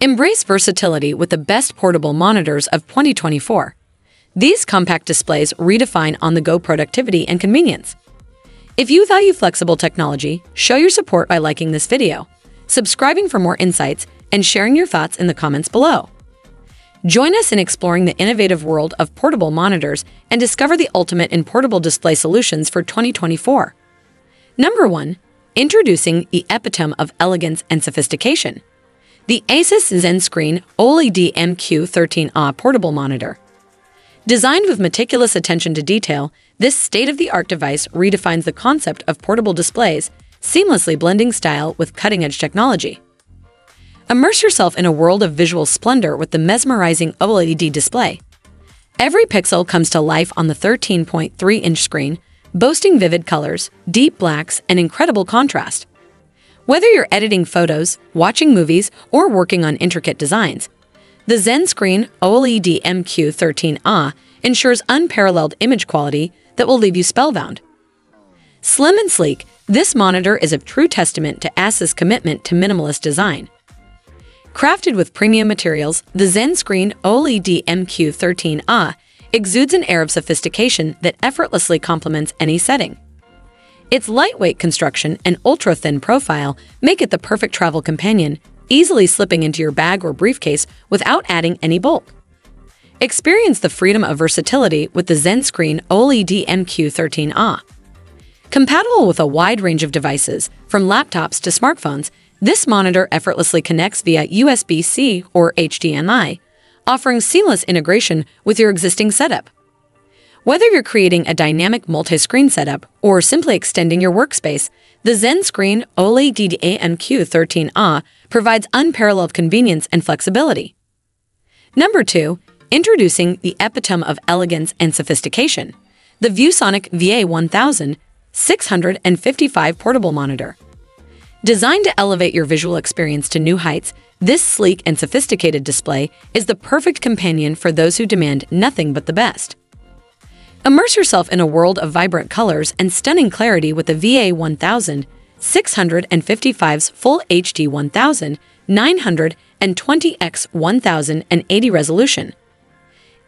Embrace versatility with the best portable monitors of 2024. These compact displays redefine on-the-go productivity and convenience. If you value flexible technology, show your support by liking this video, subscribing for more insights, and sharing your thoughts in the comments below. Join us in exploring the innovative world of portable monitors and discover the ultimate in portable display solutions for 2024. Number 1. Introducing the epitome of elegance and sophistication. The Asus ZenScreen OLED MQ13A portable monitor. Designed with meticulous attention to detail, this state-of-the-art device redefines the concept of portable displays, seamlessly blending style with cutting-edge technology. Immerse yourself in a world of visual splendor with the mesmerizing OLED display. Every pixel comes to life on the 13.3-inch screen, boasting vivid colors, deep blacks, and incredible contrast. Whether you're editing photos, watching movies, or working on intricate designs, the ZenScreen OLED MQ13A ensures unparalleled image quality that will leave you spellbound. Slim and sleek, this monitor is a true testament to Asus' commitment to minimalist design. Crafted with premium materials, the ZenScreen OLED MQ13A exudes an air of sophistication that effortlessly complements any setting. Its lightweight construction and ultra-thin profile make it the perfect travel companion, easily slipping into your bag or briefcase without adding any bulk. Experience the freedom of versatility with the ZenScreen OLED MQ13A. Compatible with a wide range of devices, from laptops to smartphones, this monitor effortlessly connects via USB-C or HDMI, offering seamless integration with your existing setup. Whether you're creating a dynamic multi-screen setup or simply extending your workspace, the Zen ZenScreen OLED MQ13A provides unparalleled convenience and flexibility. Number 2. Introducing the epitome of elegance and sophistication, the ViewSonic VA1000 655 portable monitor. Designed to elevate your visual experience to new heights, this sleek and sophisticated display is the perfect companion for those who demand nothing but the best. Immerse yourself in a world of vibrant colors and stunning clarity with the VA1000 655's Full HD 1000 920x 1080 resolution.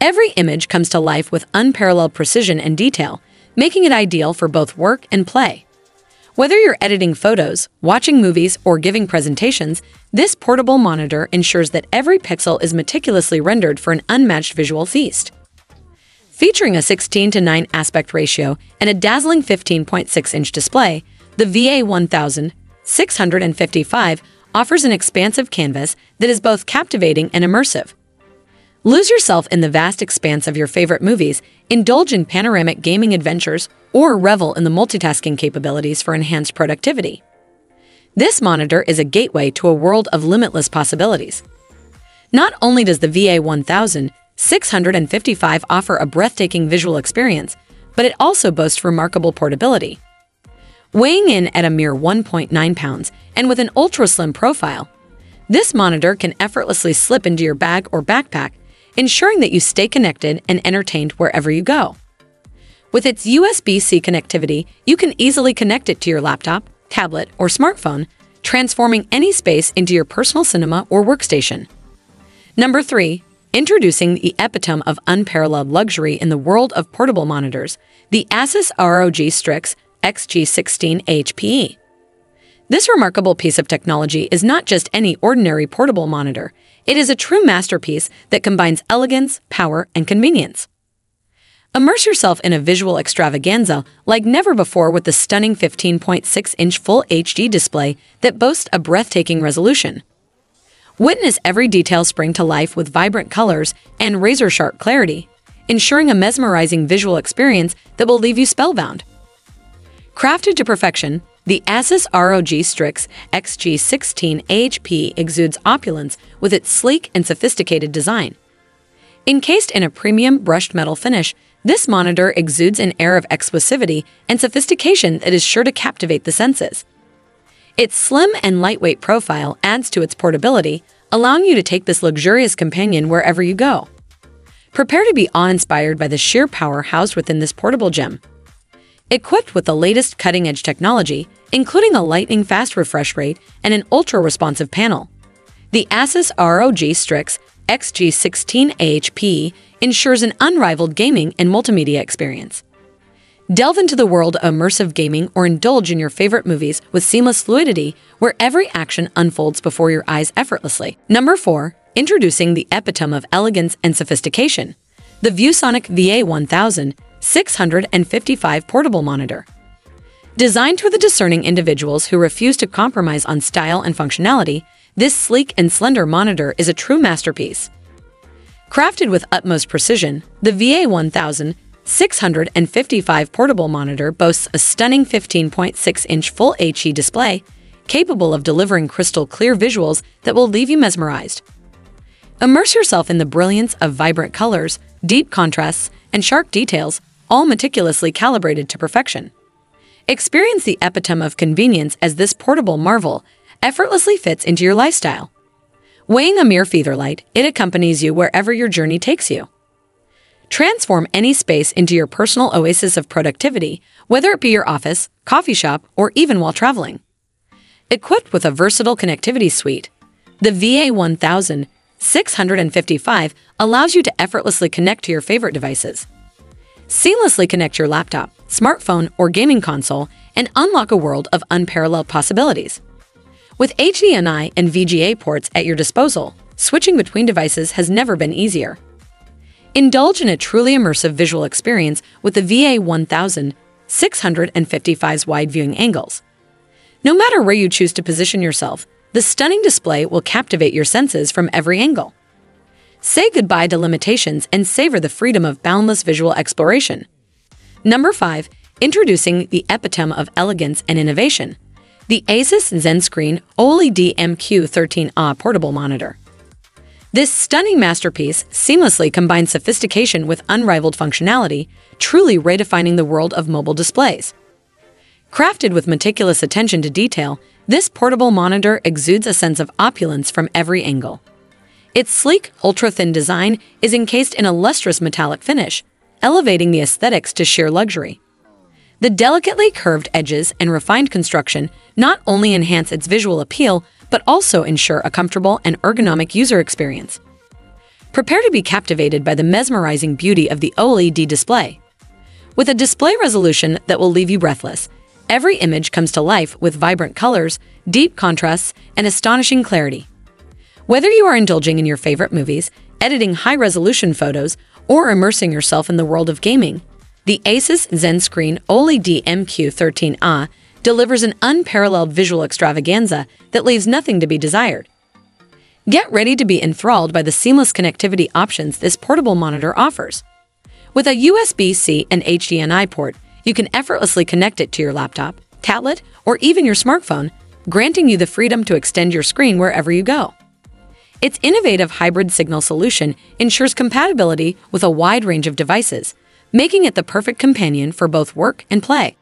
Every image comes to life with unparalleled precision and detail, making it ideal for both work and play. Whether you're editing photos, watching movies, or giving presentations, this portable monitor ensures that every pixel is meticulously rendered for an unmatched visual feast. Featuring a 16 to 9 aspect ratio and a dazzling 15.6-inch display, the VA1000 655 offers an expansive canvas that is both captivating and immersive. Lose yourself in the vast expanse of your favorite movies, indulge in panoramic gaming adventures, or revel in the multitasking capabilities for enhanced productivity. This monitor is a gateway to a world of limitless possibilities. Not only does the VA1000 655 offer a breathtaking visual experience, but it also boasts remarkable portability. Weighing in at a mere 1.9 pounds and with an ultra-slim profile, this monitor can effortlessly slip into your bag or backpack, ensuring that you stay connected and entertained wherever you go. With its USB-C connectivity, you can easily connect it to your laptop, tablet, or smartphone, transforming any space into your personal cinema or workstation. Number 3. Introducing the epitome of unparalleled luxury in the world of portable monitors, the Asus ROG Strix XG16 HPE. This remarkable piece of technology is not just any ordinary portable monitor, it is a true masterpiece that combines elegance, power, and convenience. Immerse yourself in a visual extravaganza like never before with the stunning 15.6-inch Full HD display that boasts a breathtaking resolution. Witness every detail spring to life with vibrant colors and razor-sharp clarity, ensuring a mesmerizing visual experience that will leave you spellbound. Crafted to perfection, the Asus ROG Strix XG16 AHP exudes opulence with its sleek and sophisticated design. Encased in a premium brushed metal finish, this monitor exudes an air of exclusivity and sophistication that is sure to captivate the senses. Its slim and lightweight profile adds to its portability, allowing you to take this luxurious companion wherever you go. Prepare to be awe-inspired by the sheer power housed within this portable gem. Equipped with the latest cutting-edge technology, including a lightning-fast refresh rate and an ultra-responsive panel, The Asus ROG Strix XG16 AHP ensures an unrivaled gaming and multimedia experience. Delve into the world of immersive gaming or indulge in your favorite movies with seamless fluidity where every action unfolds before your eyes effortlessly. Number 4. Introducing the epitome of elegance and sophistication. The ViewSonic VA1000 655 portable monitor. Designed for the discerning individuals who refuse to compromise on style and functionality, this sleek and slender monitor is a true masterpiece. Crafted with utmost precision, the VA1000 655 portable monitor boasts a stunning 15.6-inch Full HD display capable of delivering crystal clear visuals that will leave you mesmerized. Immerse yourself in the brilliance of vibrant colors, deep contrasts, and sharp details, all meticulously calibrated to perfection. Experience the epitome of convenience as this portable marvel effortlessly fits into your lifestyle. Weighing a mere featherlight, it accompanies you wherever your journey takes you. Transform any space into your personal oasis of productivity, whether it be your office, coffee shop, or even while traveling. Equipped with a versatile connectivity suite, the VA1000 655 allows you to effortlessly connect to your favorite devices. Seamlessly connect your laptop, smartphone, or gaming console and unlock a world of unparalleled possibilities. With HDMI and VGA ports at your disposal, switching between devices has never been easier. Indulge in a truly immersive visual experience with the VA1000 655's wide viewing angles. No matter where you choose to position yourself, the stunning display will captivate your senses from every angle. Say goodbye to limitations and savor the freedom of boundless visual exploration. Number 5. Introducing the epitome of elegance and innovation, the Asus ZenScreen OLED MQ13A portable monitor. This stunning masterpiece seamlessly combines sophistication with unrivaled functionality, truly redefining the world of mobile displays. Crafted with meticulous attention to detail, this portable monitor exudes a sense of opulence from every angle. Its sleek, ultra-thin design is encased in a lustrous metallic finish, elevating the aesthetics to sheer luxury. The delicately curved edges and refined construction not only enhance its visual appeal, but also ensure a comfortable and ergonomic user experience. Prepare to be captivated by the mesmerizing beauty of the OLED display. With a display resolution that will leave you breathless, every image comes to life with vibrant colors, deep contrasts, and astonishing clarity. Whether you are indulging in your favorite movies, editing high-resolution photos, or immersing yourself in the world of gaming, the Asus ZenScreen OLED MQ13A delivers an unparalleled visual extravaganza that leaves nothing to be desired. Get ready to be enthralled by the seamless connectivity options this portable monitor offers. With a USB-C and HDMI port, you can effortlessly connect it to your laptop, tablet, or even your smartphone, granting you the freedom to extend your screen wherever you go. Its innovative hybrid signal solution ensures compatibility with a wide range of devices, making it the perfect companion for both work and play.